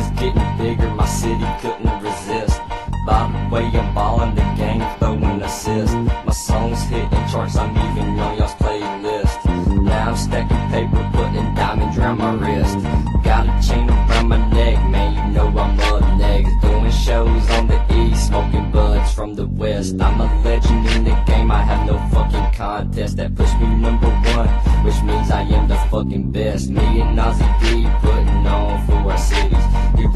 Is getting bigger, my city couldn't resist. By the way, I'm ballin' the game, throwing assists. My songs hitting charts, I'm even on y'all's playlist. Now I'm stacking paper, putting diamonds around my wrist. Got a chain around my neck, man, you know I'm up next. Doing shows on the east, smoking buds from the west. I'm a legend in the game, I have no fucking contest that puts me number one, which means I am the fucking best. Me and Auzzie D putting on for our cities.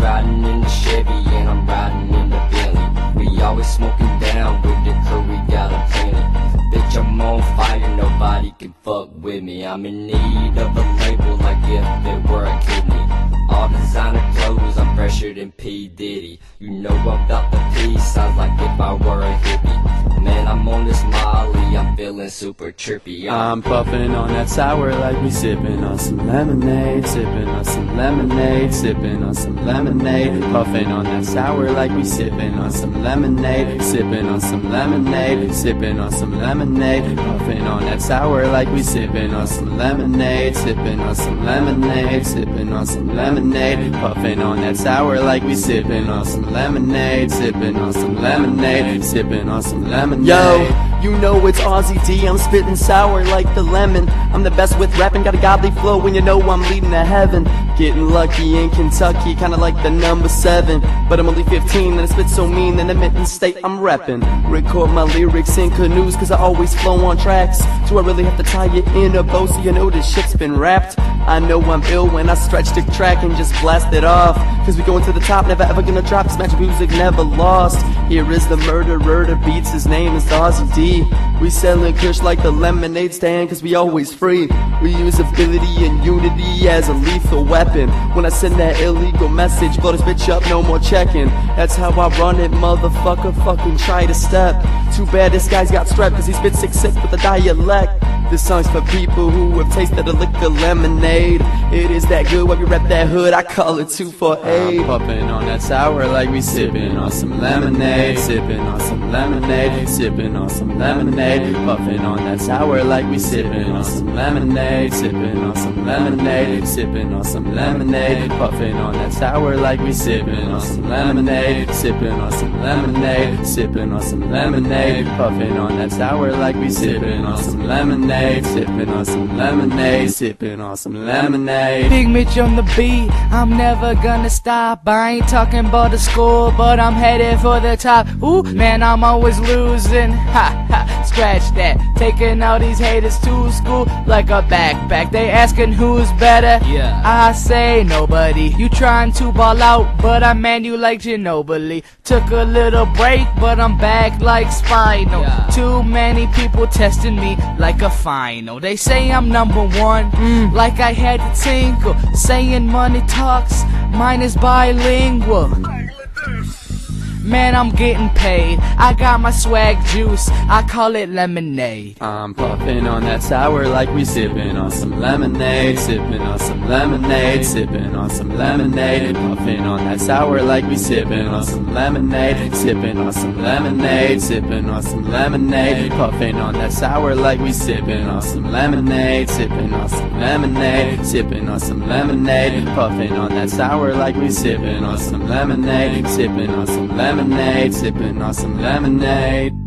Riding in the Chevy and I'm riding in the Bentley. We always smoking down with the crew, we got a plenty. Bitch, I'm on fire, nobody can fuck with me. I'm in need of a label like if it were a kidney. All designer clothes, I'm fresher than P. Diddy. You know I'm about the peace, super trippy. I'm puffing on that sour like we sipping on some lemonade, sipping on some lemonade, sipping on some lemonade, puffing on that sour like we sipping on some lemonade, sipping on some lemonade, sipping on some lemonade, puffing on that sour like we sipping on some lemonade, sipping on some lemonade, sipping on some lemonade, puffing on that sour like we sipping on some lemonade, sipping on some lemonade, sipping on some lemonade. Yo, you know it's Auzzie D, I'm spitting sour like the lemon. I'm the best with rapping, got a godly flow when you know I'm leading to heaven. Getting lucky in Kentucky, kinda like the number seven. But I'm only 15 and I spit so mean in the state I'm reppin'. Record my lyrics in canoes cause I always flow on tracks. Do I really have to tie it in a bow so you know this shit's been wrapped. I know I'm ill when I stretch the track and just blast it off. Cause we going to the top, never ever gonna drop. This magic music never lost. Here is the murderer that beats, his name is Auzzie D. We sellin' kush like the lemonade stand cause we always free. We use ability and unity as a lethal weapon. When I send that illegal message, blow this bitch up, no more checking. That's how I run it, motherfucker. Fucking try to step. Too bad this guy's got strep cause he spit sick sick with the dialect. This song's for people who have tasted the liquor lemonade. It is that good when we rep that hood, I call it 2 for I'm 8. puffing on that sour like we sipping on some lemonade, sipping on some lemonade, sipping on some lemonade, puffing on that sour like we sipping on some lemonade, sipping on some lemonade, sipping on some lemonade, puffing on that sour like we sipping on some lemonade, sipping on some lemonade, sipping on some lemonade, puffing on that sour like we sipping on some lemonade, sipping on some lemonade, sipping on some lemonade. Big Mitch on the beat, I'm never gonna stop. I ain't talking about the school, but I'm headed for the top. Ooh, man, I'm always losing. Ha ha, scratch that. Taking all these haters to school like a backpack. They asking who's better. Yeah. I say nobody. You trying to ball out, but I man you like Ginobili. Took a little break, but I'm back like Spinal. Yeah. Too many people testing me like a final. They say I'm number one, mm, like I had to tinkle. Saying money talks, mine is bilingual. Man, I'm getting paid. I got my swag juice. I call it lemonade. I'm puffing on that sour like we sipping on some lemonade, sipping on some lemonade, sipping on some lemonade, puffing on that sour like we sipping on some lemonade, sipping on some lemonade, sipping on some lemonade, puffing on that sour like we sipping on some lemonade, sipping on some lemonade, sipping on some lemonade, puffing on that sour like we sipping on some lemonade, sipping on some lemonade, sipping on some lemonade.